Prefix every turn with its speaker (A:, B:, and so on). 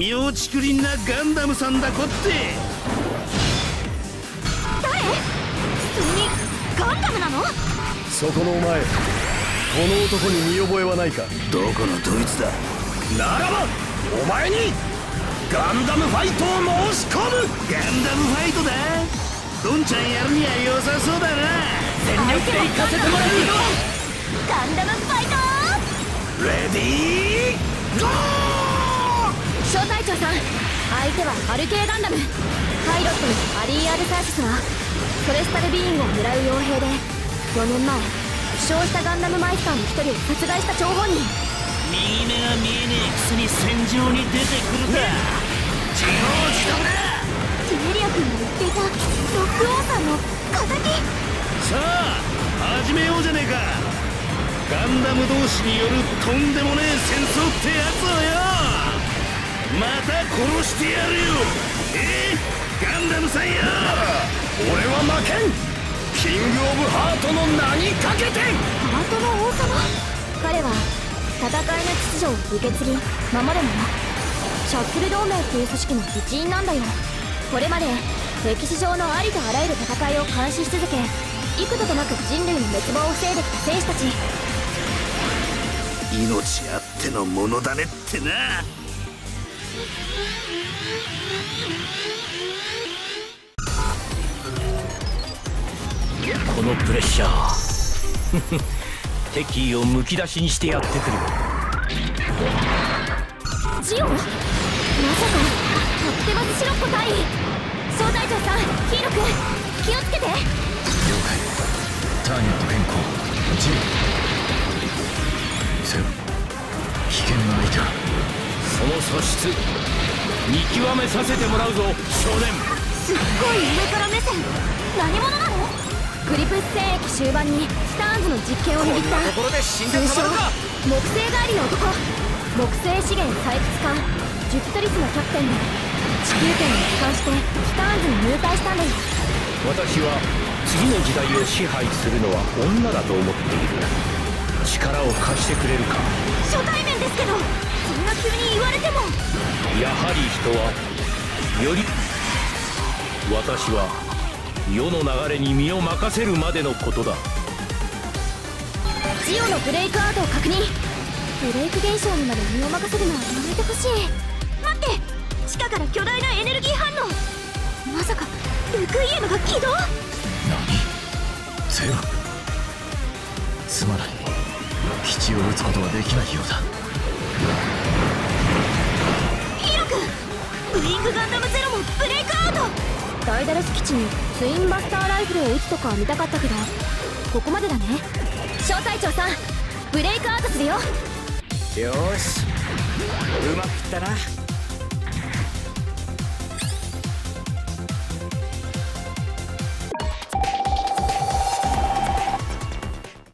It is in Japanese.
A: 妙竹林なガンダムさんだこって。
B: 誰？それにガンダムなの？
C: そこのお前この男に見覚えはないか？
A: どこのドイツだ？
C: ならばお前にガンダムファイトを申し込む！
A: ガンダムファイトだ。ドンちゃんやるには良さそうだな。
C: 全力で行かせてもらうよ。
B: ガンダムファイト
C: レディーゴー
B: 小隊長さん相手はハルケーガンダムパイロットのアリー・アルサーシスはフォレスタルビーイングを狙う傭兵で4年前負傷したガンダムマイスターの一人を殺害した張本人。
A: 右目が見えねえくせに戦場に出てくるか自業自得だ
B: ティメリア君が言っていたロックオーさんの敵。
A: さあ始めようじゃねえか。ガンダム同士によるとんでもねえ戦争ってやつをよまた殺してやるよ。え？ー、ガンダムさんよ
C: 俺は負けん。キングオブハートの名にかけて
B: ハートの王様？彼は戦いの秩序を受け継ぎ守る者。シャッフル同盟っていう組織の一員なんだよ。これまで歴史上のありとあらゆる戦いを監視し続け幾度となく人類の滅亡を防いできた戦士たち。
A: 命あってのものだねってな
D: このプレッシャー。敵意をむき出しにしてやってくる。
B: ジオンまさかとってもシロッコ隊員小隊長さんヒーロ君気をつけて。
C: 了解。ターゲット変更。ジオセブ危険な相手だ
D: 素質見極めさせてもらうぞ少年。
B: すっごい上から目線。何者なの？グリプス戦役終盤にスターンズの実権を握った。
D: ころで死ん
B: 通称木星帰りの男。木星資源採掘艦ジュピトリスのキャプテンで。地球圏を帰還してスターンズに入隊したんだよ。
D: 私は次の時代を支配するのは女だと思っている。力を貸してくれるか。
B: 初対面ですけどそんな急に言われても。
D: やはり人はより私は世の流れに身を任せるまでのことだ。
B: ジオのブレイクアウトを確認。ブレイク現象にまで身を任せるのはやめてほしい。待って地下から巨大なエネルギー反応。まさかルクイエムが起動？
C: 何？ゼロつまらに基地を撃つことはできないようだ
B: ダイダレス基地にツインバスターライフルを撃つとか見たかったけどここまでだね。小隊長さんブレイクアウトするよ。
E: よし。うまくいったな。